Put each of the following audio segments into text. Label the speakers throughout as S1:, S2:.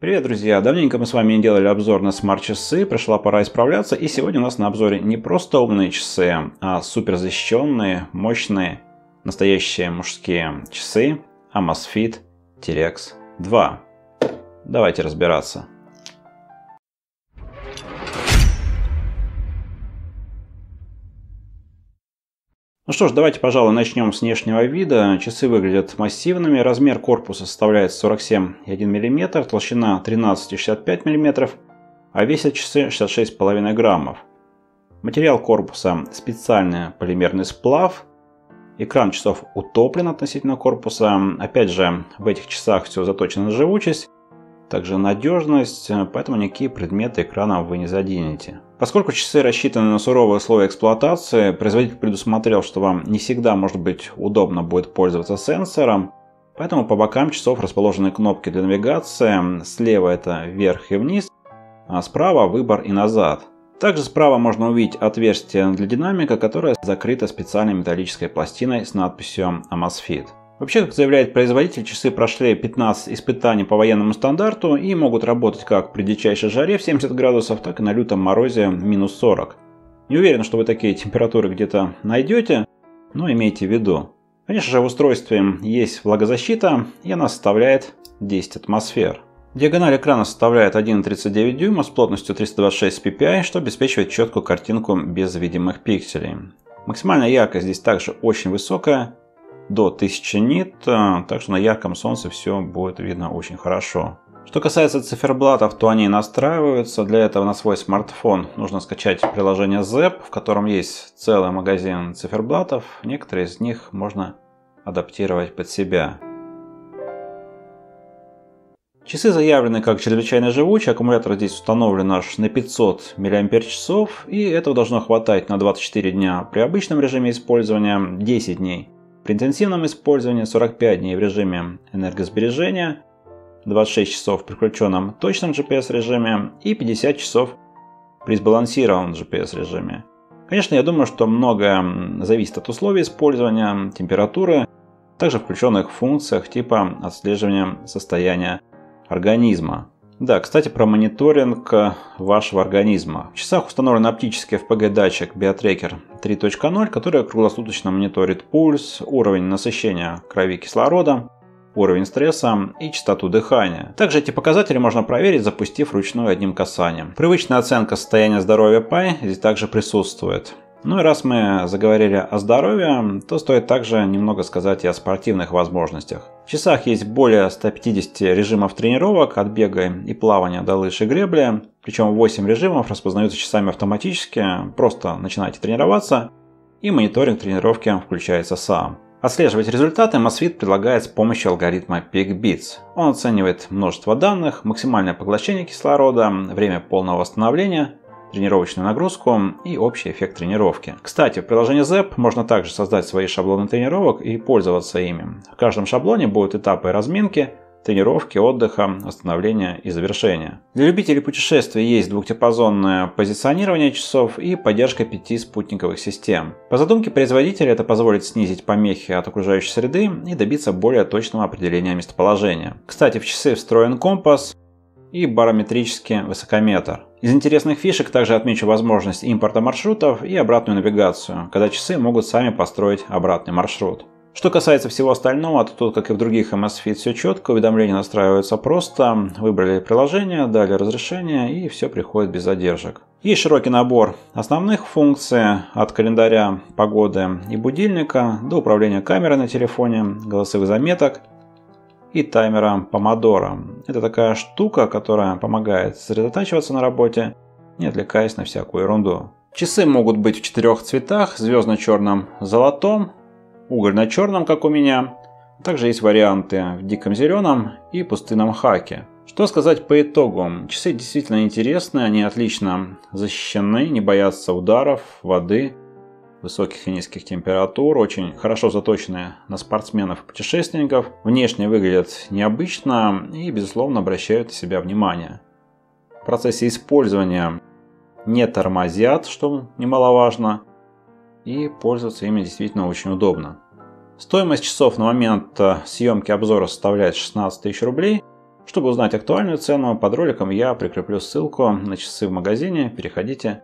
S1: Привет, друзья! Давненько мы с вами не делали обзор на смарт-часы, пришла пора исправляться, и сегодня у нас на обзоре не просто умные часы, а супер защищенные, мощные, настоящие мужские часы Amazfit T-Rex 2. Давайте разбираться. Ну что ж, давайте, пожалуй, начнем с внешнего вида. Часы выглядят массивными. Размер корпуса составляет 47,1 мм, толщина 13,65 мм, а весят часы 66,5 граммов. Материал корпуса – специальный полимерный сплав. Экран часов утоплен относительно корпуса. Опять же, в этих часах все заточено на живучесть также надежность, э, поэтому никакие предметы экрана вы не заденете. Поскольку часы рассчитаны на суровые условия эксплуатации, производитель предусмотрел, что вам не всегда может быть удобно будет пользоваться сенсором, поэтому по бокам часов расположены кнопки для навигации, слева это вверх и вниз, а справа выбор и назад. Также справа можно увидеть отверстие для динамика, которое закрыто специальной металлической пластиной с надписью Amazfit. Вообще, как заявляет производитель, часы прошли 15 испытаний по военному стандарту и могут работать как при дичайшей жаре в 70 градусов, так и на лютом морозе минус 40. Не уверен, что вы такие температуры где-то найдете, но имейте в виду. Конечно же, в устройстве есть влагозащита, и она составляет 10 атмосфер. Диагональ экрана составляет 1,39 дюйма с плотностью 326 ppi, что обеспечивает четкую картинку без видимых пикселей. Максимальная яркость здесь также очень высокая, до 1000 нит, э, так что на ярком солнце все будет видно очень хорошо. Что касается циферблатов, то они настраиваются. Для этого на свой смартфон нужно скачать приложение ZEP, в котором есть целый магазин циферблатов. Некоторые из них можно адаптировать под себя. Часы заявлены как чрезвычайно живучие, аккумулятор здесь установлен аж на 500 мАч, и этого должно хватать на 24 дня при обычном режиме использования, 10 дней при интенсивном использовании 45 дней в режиме энергосбережения, 26 часов при включенном точном GPS режиме и 50 часов при сбалансированном GPS режиме. Конечно, я думаю, что многое зависит от условий использования, температуры, также включенных функциях типа отслеживания состояния организма. Да, кстати, про мониторинг вашего организма. В часах установлен оптический FPG-датчик Biotracker 3.0, который круглосуточно мониторит пульс, уровень насыщения крови кислородом, уровень стресса и частоту дыхания. Также эти показатели можно проверить, запустив ручную одним касанием. Привычная оценка состояния здоровья Pi здесь также присутствует. Ну и раз мы заговорили о здоровье, то стоит также немного сказать и о спортивных возможностях. В часах есть более 150 режимов тренировок от бега и плавания до лыж и гребли, причем 8 режимов распознаются часами автоматически, просто начинайте тренироваться и мониторинг тренировки включается сам. Отслеживать результаты Masfit предлагает с помощью алгоритма PeakBits. Он оценивает множество данных, максимальное поглощение кислорода, время полного восстановления – тренировочную нагрузку и общий эффект тренировки. Кстати, в приложении ZEP можно также создать свои шаблоны тренировок и пользоваться ими. В каждом шаблоне будут этапы разминки, тренировки, отдыха, восстановления и завершения. Для любителей путешествий есть двухтипозонное позиционирование часов и поддержка пяти спутниковых систем. По задумке производителя это позволит снизить помехи от окружающей среды и добиться более точного определения местоположения. Кстати, в часы встроен компас, и барометрический высокометр. Из интересных фишек также отмечу возможность импорта маршрутов и обратную навигацию, когда часы могут сами построить обратный маршрут. Что касается всего остального, то тут, как и в других MSFit, все четко, уведомления настраиваются просто, выбрали приложение, дали разрешение и все приходит без задержек. Есть широкий набор основных функций, от календаря, погоды и будильника до управления камерой на телефоне, голосовых заметок, и таймера помодоро. Это такая штука, которая помогает сосредотачиваться на работе, не отвлекаясь на всякую ерунду. Часы могут быть в четырех цветах, звездно-черном, золотом, угольно-черном, как у меня. Также есть варианты в диком зеленом и пустынном хаке. Что сказать по итогу? Часы действительно интересные, они отлично защищены, не боятся ударов, воды, высоких и низких температур, очень хорошо заточены на спортсменов и путешественников, внешне выглядят необычно и, безусловно, обращают на себя внимание. В процессе использования не тормозят, что немаловажно, и пользоваться ими действительно очень удобно. Стоимость часов на момент э, съемки обзора составляет 16 тысяч рублей, Чтобы узнать актуальную цену, под роликом я прикреплю ссылку на часы в магазине, переходите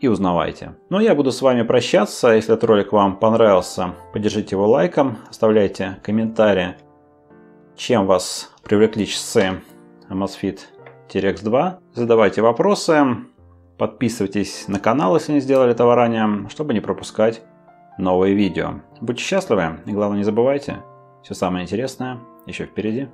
S1: и узнавайте. Ну а я буду с вами прощаться. Если этот ролик вам понравился, поддержите его лайком, оставляйте комментарии, чем вас привлекли часы Amazfit T-Rex 2. Задавайте вопросы, подписывайтесь на канал, если не сделали этого ранее, чтобы не пропускать новые видео. Будьте счастливы и главное не забывайте, все самое интересное еще впереди.